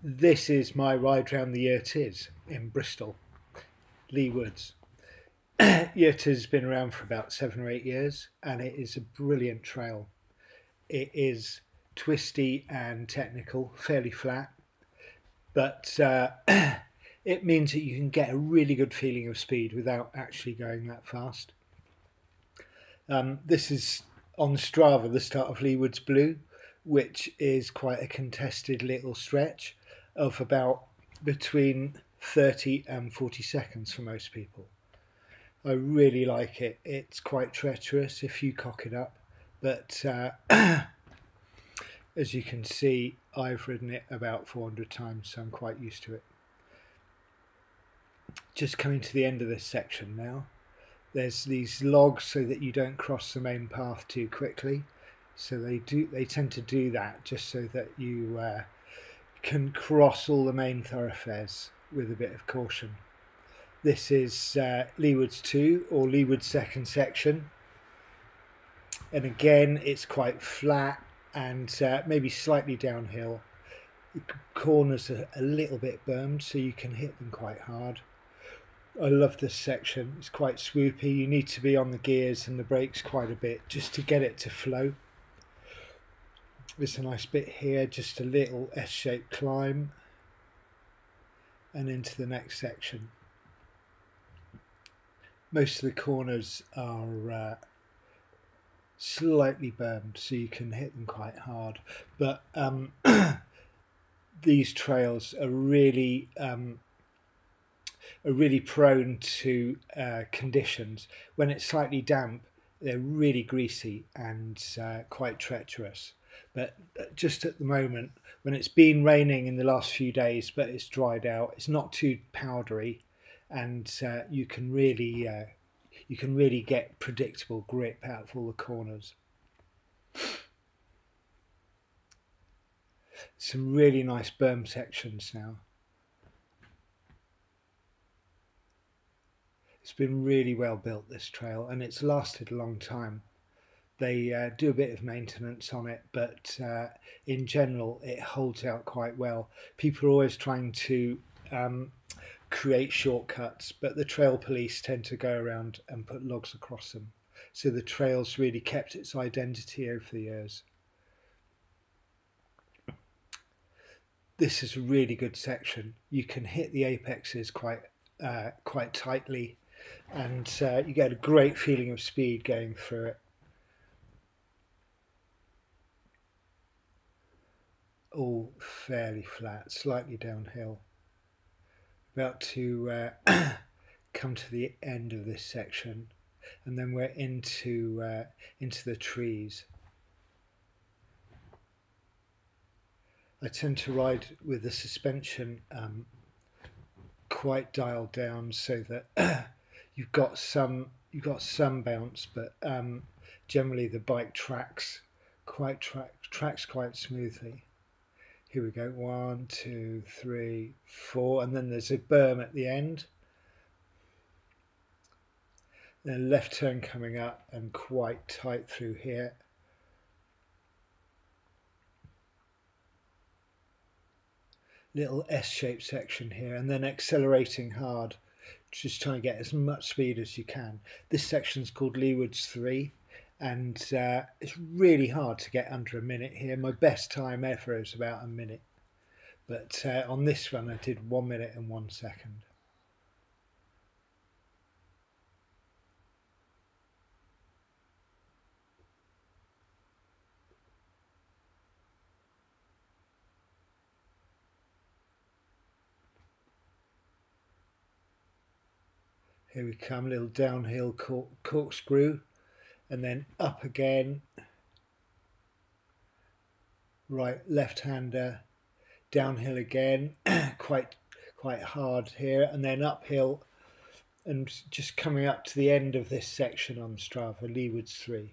This is my ride round the Yer Tiz in Bristol, Leigh Woods. Yurt has been around for about seven or eight years and it is a brilliant trail. It is twisty and technical, fairly flat, but uh, it means that you can get a really good feeling of speed without actually going that fast. Um, this is on Strava, the start of Leigh Woods Blue, which is quite a contested little stretch of about between 30 and 40 seconds for most people. I really like it. It's quite treacherous if you cock it up, but uh, as you can see, I've ridden it about 400 times, so I'm quite used to it. Just coming to the end of this section now. There's these logs so that you don't cross the main path too quickly. So they do. They tend to do that just so that you uh, can cross all the main thoroughfares with a bit of caution. This is uh, Leigh 2 or Leigh Woods second section. And again, it's quite flat and uh, maybe slightly downhill. The corners are a little bit bermed, so you can hit them quite hard. I love this section. It's quite swoopy. You need to be on the gears and the brakes quite a bit just to get it to flow. There's a nice bit here, just a little S-shaped climb and into the next section. Most of the corners are uh, slightly bermed so you can hit them quite hard. But um, these trails are really um, are really prone to uh, conditions. When it's slightly damp they're really greasy and uh, quite treacherous but uh, just at the moment, when it's been raining in the last few days, but it's dried out, it's not too powdery, and uh, you can really uh, you can really get predictable grip out of all the corners. Some really nice berm sections now. It's been really well built this trail and it's lasted a long time. They uh, do a bit of maintenance on it, but uh, in general, it holds out quite well. People are always trying to um, create shortcuts, but the trail police tend to go around and put logs across them. So the trail's really kept its identity over the years. This is a really good section. You can hit the apexes quite uh, quite tightly, and uh, you get a great feeling of speed going through it. All fairly flat, slightly downhill. About to uh, come to the end of this section, and then we're into uh, into the trees. I tend to ride with the suspension um, quite dialed down so that you've got some you've got some bounce, but um, generally the bike tracks quite track, tracks quite smoothly. Here we go. One, two, three, four. And then there's a berm at the end. Then left turn coming up and quite tight through here. Little S-shaped section here and then accelerating hard. Just trying to get as much speed as you can. This section is called Leigh Woods 3 and uh, it's really hard to get under a minute here. My best time ever is about a minute, but uh, on this run I did one minute and one second. Here we come, little downhill corkscrew and then up again. Right left hander downhill again quite quite hard here and then uphill and just coming up to the end of this section on Strava Woods 3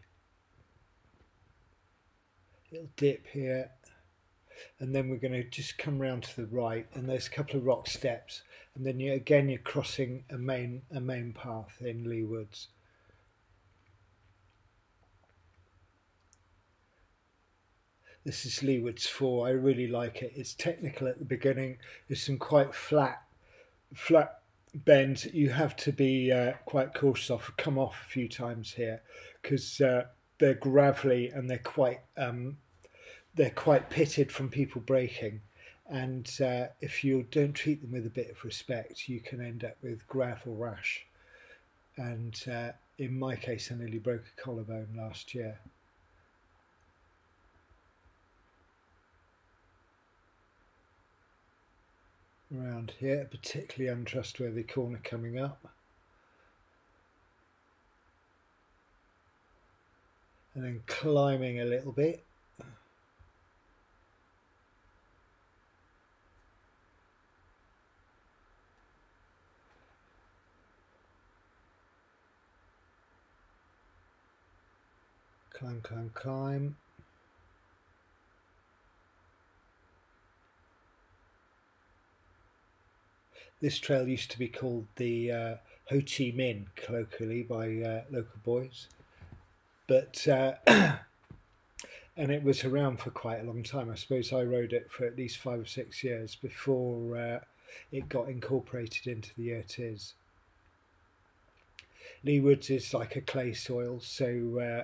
little dip here and then we're going to just come around to the right and there's a couple of rock steps and then you again you're crossing a main a main path in Leigh This is Leigh Woods 4. I really like it. It's technical at the beginning. There's some quite flat, flat bends you have to be uh, quite cautious of. Come off a few times here because uh, they're gravelly and they're quite um, they're quite pitted from people braking. And uh, if you don't treat them with a bit of respect, you can end up with gravel rash. And uh, in my case, I nearly broke a collarbone last year. Around here, particularly untrustworthy corner coming up. And then climbing a little bit. Climb, climb, climb. This trail used to be called the uh, Ho Chi Minh colloquially by uh, local boys, but uh, and it was around for quite a long time. I suppose I rode it for at least five or six years before uh, it got incorporated into the Yer Tiz. Leewoods is like a clay soil, so uh,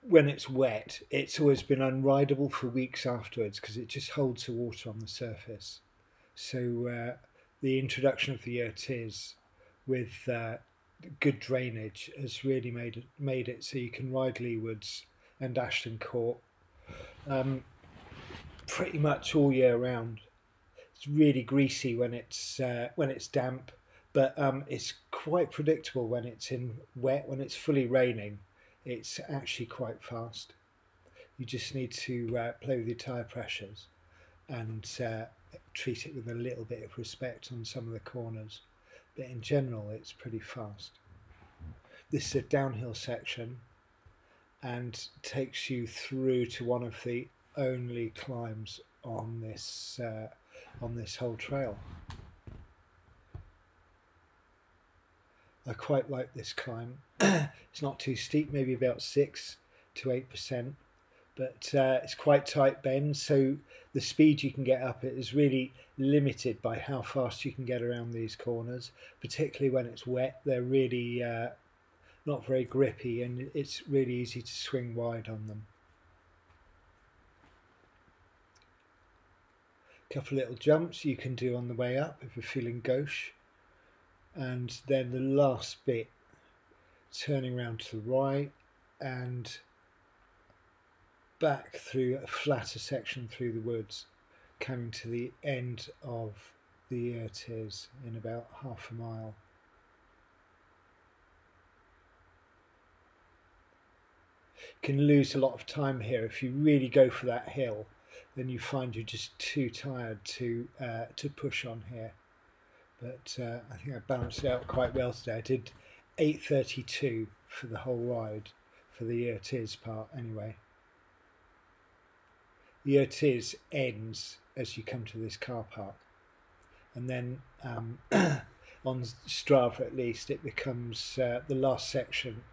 when it's wet, it's always been unrideable for weeks afterwards because it just holds the water on the surface. So uh, the introduction of the Yer Tiz with uh, good drainage has really made it, made it so you can ride Leigh Woods and Ashton Court um, pretty much all year round. It's really greasy when it's uh, when it's damp, but um, it's quite predictable when it's in wet. When it's fully raining, it's actually quite fast. You just need to uh, play with your tyre pressures and uh, treat it with a little bit of respect on some of the corners. But in general, it's pretty fast. This is a downhill section and takes you through to one of the only climbs on this uh, on this whole trail. I quite like this climb. it's not too steep, maybe about six to eight percent, but uh, it's quite tight bend. So the speed you can get up it is really limited by how fast you can get around these corners. Particularly when it's wet, they're really uh, not very grippy, and it's really easy to swing wide on them. A couple little jumps you can do on the way up if you're feeling gauche and then the last bit turning around to the right and back through a flatter section through the woods coming to the end of the Yer Tiz in about half a mile. You can lose a lot of time here if you really go for that hill then you find you're just too tired to uh, to push on here but uh, I think I balanced it out quite well today. I did 8.32 for the whole ride, for the Yer Tiz part anyway. The Yer Tiz ends as you come to this car park. And then um, on Strava at least, it becomes uh, the last section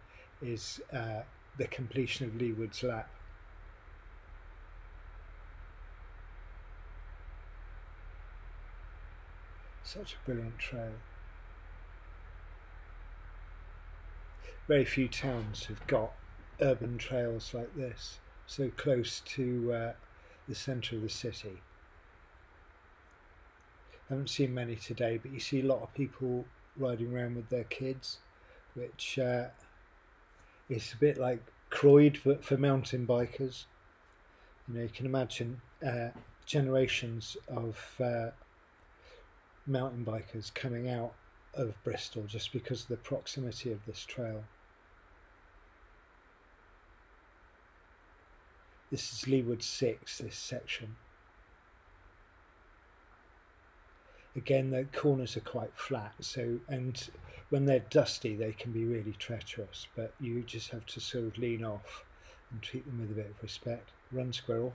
is uh, the completion of Leigh Woods lap. Such a brilliant trail. Very few towns have got urban trails like this, so close to uh, the centre of the city. I haven't seen many today, but you see a lot of people riding around with their kids, which uh, is a bit like Croyd but for mountain bikers. You know, you can imagine uh, generations of uh, mountain bikers coming out of Bristol just because of the proximity of this trail. This is Leigh Woods 6, this section. Again, the corners are quite flat, so and when they're dusty, they can be really treacherous, but you just have to sort of lean off and treat them with a bit of respect. Run squirrel.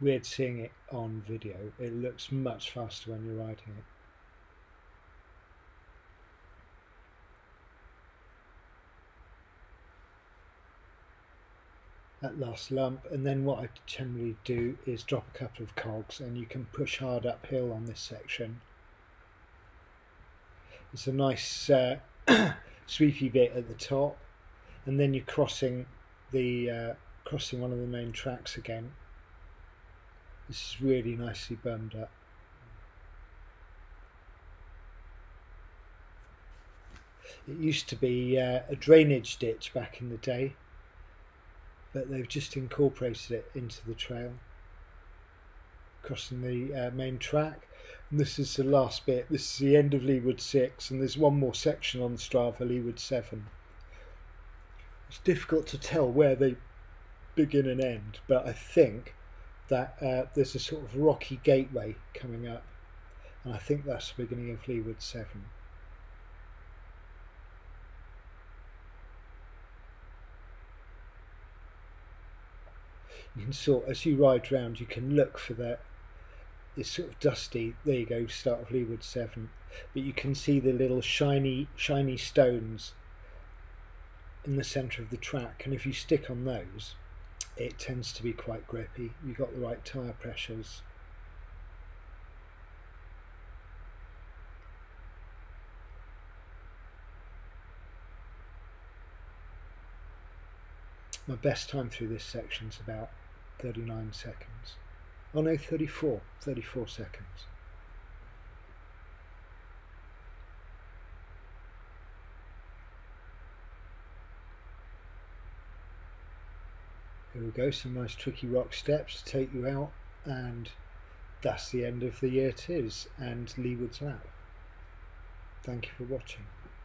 Weird seeing it on video. It looks much faster when you're riding it. that last lump and then what I generally do is drop a couple of cogs and you can push hard uphill on this section. It's a nice uh, sweepy bit at the top and then you're crossing the uh, crossing one of the main tracks again. This is really nicely bummed up. It used to be uh, a drainage ditch back in the day but they've just incorporated it into the trail crossing the uh, main track. And this is the last bit. This is the end of Leigh Woods 6 and there's one more section on Strava Leigh Woods 7 it's difficult to tell where they begin and end but I think that uh, there's a sort of rocky gateway coming up and I think that's the beginning of Leigh Woods 7 you can sort as you ride round you can look for that it's sort of dusty there you go start of Leigh Woods 7 but you can see the little shiny shiny stones in the centre of the track and if you stick on those it tends to be quite grippy you've got the right tyre pressures my best time through this section is about 39 seconds. Oh no, 34, 34 seconds. Here we go, some nice tricky rock steps to take you out and that's the end of the Yer Tiz and Leigh Woods Lap. Thank you for watching.